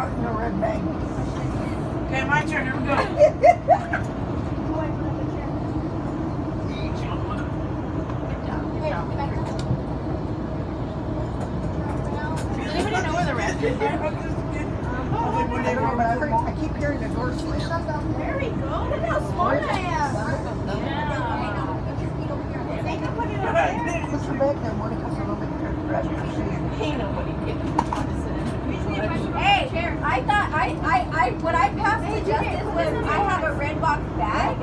have a red fart and a red bag. Okay, my turn. Here we go. Does anybody know where the restroom I don't know, but I, heard, I keep hearing the door slam. There we go. Look how smart I am. They can put it up there. What's the bag there, Monica? So nobody can grab it. Ain't nobody getting Hey, I thought I, I, I, when I passed to Justice was I have a red box bag.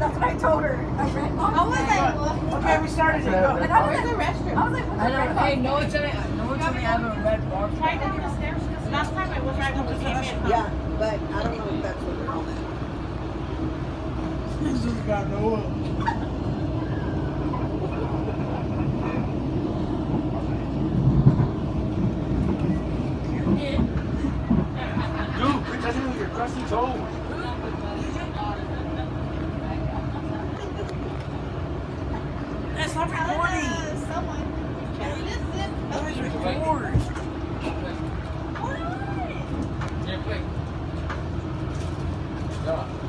That's what I told her. A red box I was like, Okay, we started it. Go. and I was like, the restroom. I was like, what's I a red don't, box? hey, no one's gonna, no one's gonna have a red bar. Right down the stairs, because last time I was right when we came in. Yeah, but I don't know if that's what they're called. This has got no That's not recording. Someone. What? Yeah. Yeah.